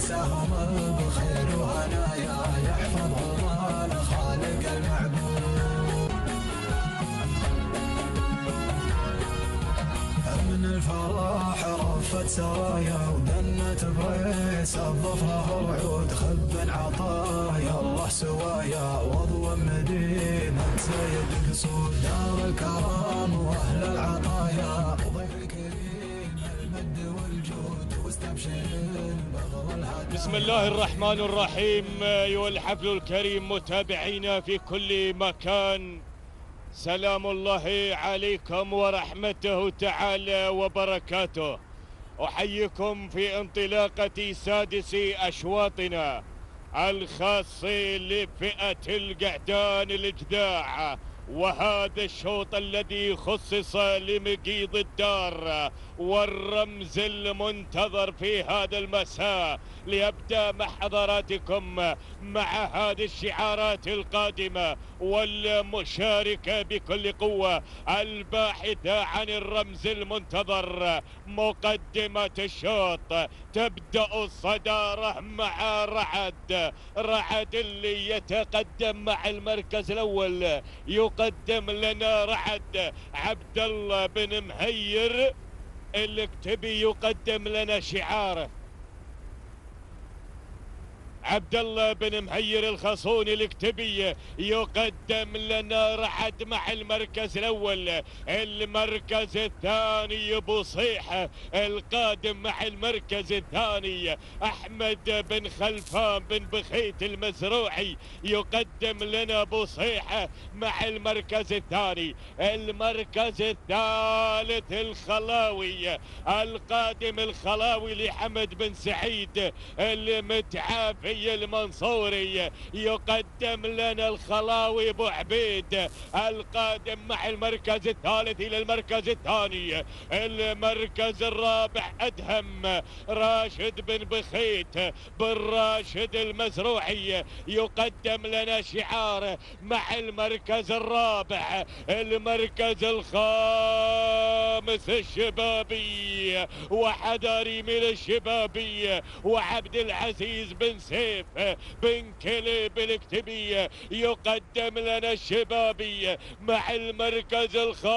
عساهم بخير وهنايا يحفظهم الخالق المعبود. من الفرح رفت سرايا ودنت بريس الظفرة وعود خب عطايا الله سوايا وضو مدينة سيد قصود دار الكرم وأهل العطايا. بسم الله الرحمن الرحيم أيها الحفل الكريم متابعينا في كل مكان. سلام الله عليكم ورحمته تعالى وبركاته. أحييكم في انطلاقة سادس أشواطنا الخاص لفئة القعدان الجداع. وهذا الشوط الذي خصص لمقيض الدار والرمز المنتظر في هذا المساء ليبدأ مع حضراتكم مع هذه الشعارات القادمة والمشاركة بكل قوة الباحثة عن الرمز المنتظر. مقدمة الشوط تبدأ الصدارة مع رعد. رعد اللي يتقدم مع المركز الأول يقدم لنا رعد عبد الله بن مهير الكتبي يقدم لنا شعاره. عبد الله بن مهير الخصوني الكتبي يقدم لنا رعد مع المركز الأول. المركز الثاني بصيحه القادم مع المركز الثاني أحمد بن خلفان بن بخيت المزروعي. يقدم لنا بصيحه مع المركز الثاني. المركز الثالث الخلاوي القادم الخلاوي لحمد بن سعيد المتعافي. المنصوري يقدم لنا الخلاوي أبو عبيد القادم مع المركز الثالث إلى المركز الثاني. المركز الرابع أدهم راشد بن بخيت بن راشد المزروعي. يقدم لنا شعار مع المركز الرابع المركز الخامس الشبابي. وحضري من الشبابي وعبد العزيز بن سيف بن كليب الكتبي يقدم لنا الشبابي مع المركز الخامس.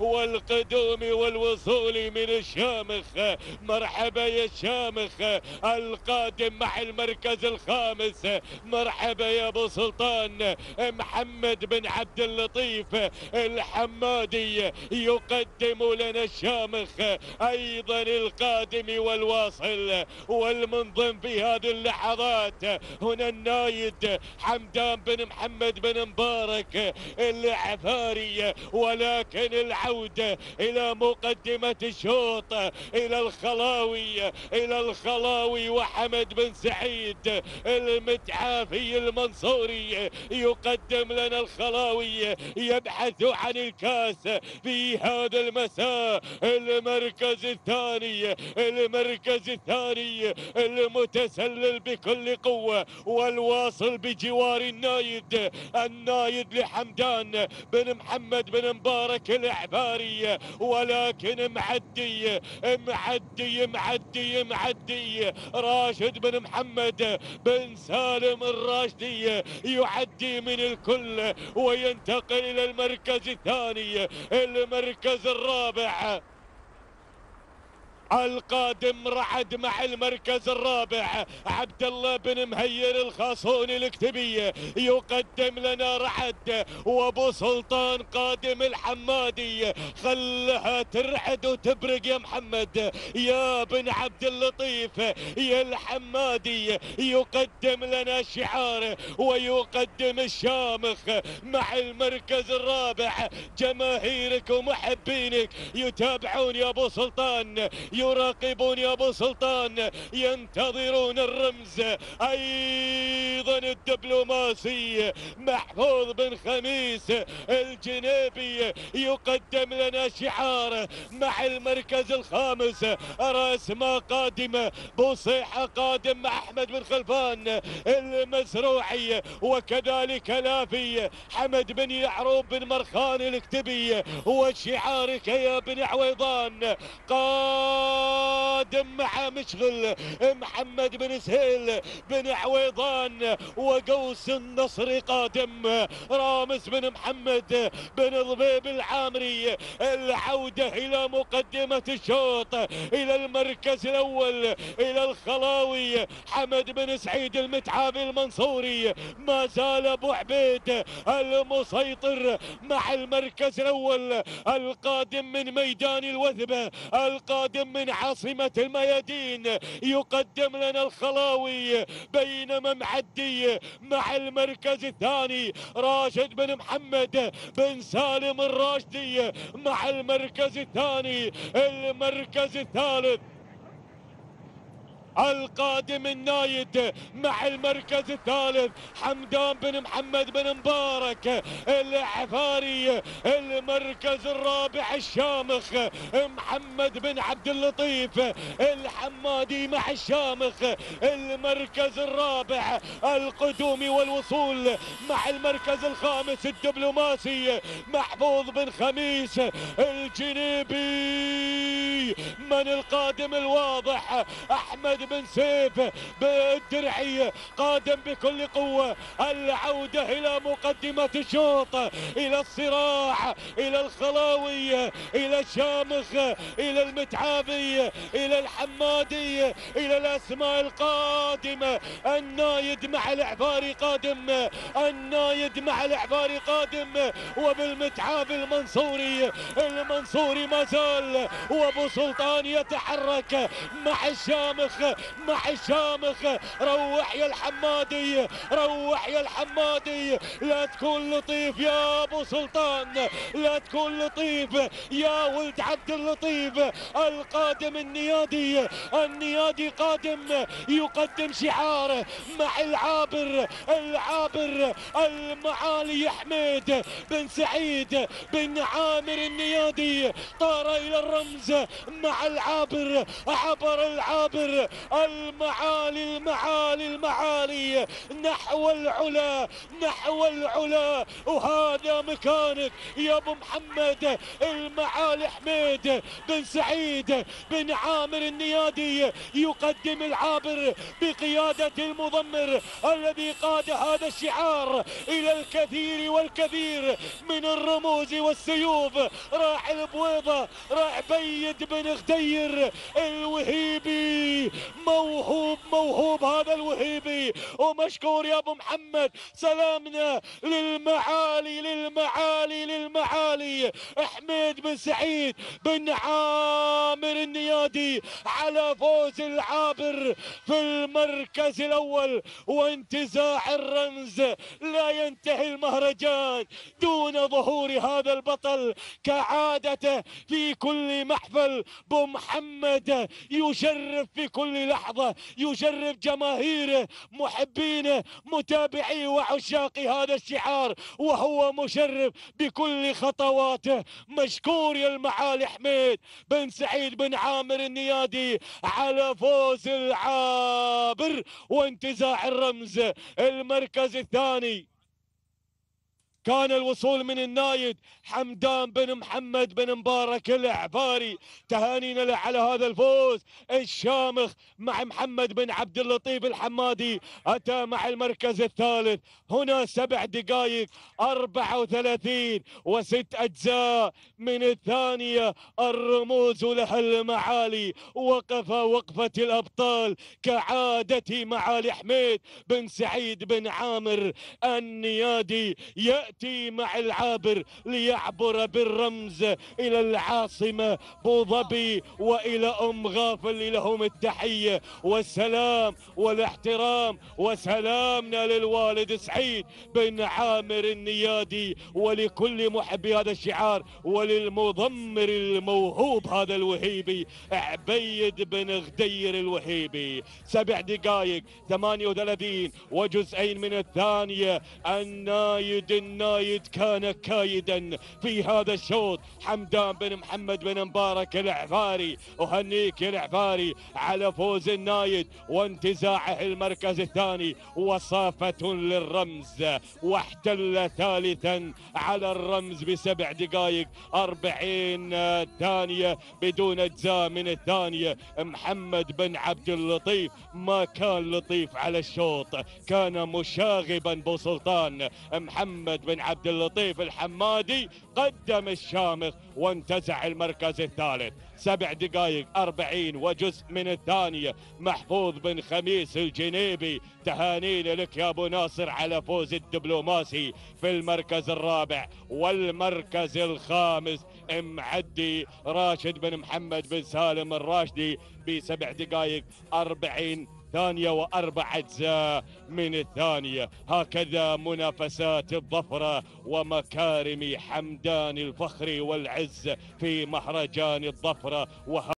والقدوم والوصول من الشامخ. مرحبا يا الشامخ القادم مع المركز الخامس. مرحبا يا أبو سلطان محمد بن عبد اللطيف الحمادي يقدم لنا الشامخ. أيضا القادم والواصل والمنضم في هذه اللحظات. هنا النايد حمدان بن محمد بن مبارك العفاري. ولكن العودة إلى مقدمة الشوط إلى الخلاوي إلى الخلاوي وحمد بن سعيد المتعافي المنصوري يقدم لنا الخلاوي يبحث عن الكاس في هذا المساء المركز الثاني المركز الثاني المتسلل بكل قوة والواصل بجوار النايد النايد لحمدان بن محمد بن مبارك. العباري ولكن معدي معدي معدي معدي. راشد بن محمد بن سالم الراشدي يعدي من الكل وينتقل إلى المركز الثاني المركز الرابع. القادم رعد مع المركز الرابع. عبد الله بن مهير الخاصوني الكتبية يقدم لنا رعد. وابو سلطان قادم الحمادي. خلها ترعد وتبرق يا محمد. يا بن عبد اللطيف يا الحمادي. يقدم لنا شعار ويقدم الشامخ مع المركز الرابع. جماهيرك ومحبينك يتابعون يا ابو سلطان. يراقبون يا أبو سلطان ينتظرون الرمز. أيضا الدبلوماسي محفوظ بن خميس الجنيبي يقدم لنا شعار مع المركز الخامس. رأس ما قادمه بوصيحه قادم مع أحمد بن خلفان المزروعي وكذلك لافي حمد بن يعروب بن مرخان الكتبي وشعارك يا بن عويضان. قادم قادم مع مشغل محمد بن سهيل بن عويضان وقوس النصر قادم رامز بن محمد بن ضبيب العامري العودة إلى مقدمة الشوط إلى المركز الأول إلى الخلاوي حمد بن سعيد المتعابي المنصوري ما زال أبو عبيد المسيطر مع المركز الأول القادم من ميدان الوثبة القادم من عاصمة الميادين. يقدم لنا الخلاوي بينما معدي مع المركز الثاني. راشد بن محمد بن سالم الراشدي مع المركز الثاني. المركز الثالث القادم النايد مع المركز الثالث حمدان بن محمد بن مبارك العفاري المركز الرابع الشامخ محمد بن عبد اللطيف الحمادي مع الشامخ المركز الرابع القدوم والوصول مع المركز الخامس الدبلوماسي محفوظ بن خميس الجنيبي. من القادم الواضح أحمد بن سيف بالدرعي قادم بكل قوة. العودة إلى مقدمة الشوط إلى الصراع إلى الخلاوي إلى الشامخ إلى المتعابي إلى الحمادي إلى الأسماء القادمة. النايد مع العفاري قادم النايد مع العفاري قادم. وبالمتعابي المنصوري المنصوري ما زال. وأبو سلطان يتحرك مع الشامخ مع الشامخ روح يا الحمادي روح يا الحمادي. لا تكون لطيف يا أبو سلطان لا تكون لطيف يا ولد عبد اللطيف. القادم النيادي النيادي قادم يقدم شعاره مع العابر العابر المعالي حميد بن سعيد بن عامر النيادي. طار إلى الرمز مع العابر عبر العابر المعالي المعالي المعالي. نحو العلا نحو العلا. وهذا مكانك يا أبو محمد. المعالي حميد بن سعيد بن عامر النيادي يقدم العابر بقيادة المضمر الذي قاد هذا الشعار إلى الكثير والكثير من الرموز والسيوف. راح البويضة راح بيد بن غدير الوهيبي. موهوب موهوب هذا الوهيبي. ومشكور يا أبو محمد. سلامنا للمعالي للمعالي للمعالي. حميد بن سعيد بن عامر النيادي على فوز العابر في المركز الأول. وانتزاع الرمز لا ينتهي المهرجان دون ظهور هذا البطل. كعادته في كل محفل. بو محمد يشرف في كل لحظة يشرف جماهيره محبينه متابعيه وعشاق هذا الشعار وهو مشرف بكل خطواته. مشكور يا المعالي حميد بن سعيد بن عامر النيادي على فوز العابر وانتزاع الرمز المركز الثاني. كان الوصول من النايد حمدان بن محمد بن مبارك العفاري تهانينا له على هذا الفوز. الشامخ مع محمد بن عبد اللطيف الحمادي أتى مع المركز الثالث. هنا سبع دقائق 34 وست أجزاء. من الثانية الرموز لها المعالي. وقف وقفة الأبطال كعادتي معالي حميد بن سعيد بن عامر النيادي. يأتي يأتي مع العابر ليعبر بالرمز إلى العاصمة بوظبي وإلى أم غافل لهم التحية. والسلام والاحترام وسلامنا للوالد سعيد بن عامر النيادي ولكل محبي هذا الشعار وللمضمر الموهوب هذا الوهيبي عبيد بن غدير الوهيبي. سبع دقائق 38 وجزئين من الثانية النايد النيادي. النايد كان كايدا في هذا الشوط. حمدان بن محمد بن مبارك العفاري أهنيك العفاري على فوز النايد وانتزاعه المركز الثاني. وصافة للرمز. واحتل ثالثا على الرمز بسبع دقائق. أربعين ثانية بدون أجزاء من الثانية. محمد بن عبد اللطيف. ما كان لطيف على الشوط. كان مشاغبا بسلطان. محمد بن عبد اللطيف الحمادي قدم الشامخ وانتزع المركز الثالث. سبع دقائق أربعين وجزء من الثانية. محفوظ بن خميس الجنيبي تهانينا لك يا أبو ناصر على فوز الدبلوماسي. في المركز الرابع والمركز الخامس معدي راشد بن محمد بن سالم الراشدي. بسبع دقائق أربعين ثانية وأربع أجزاء من الثانية هكذا منافسات الظفرة ومكارم حمدان الفخر والعز في مهرجان الظفرة.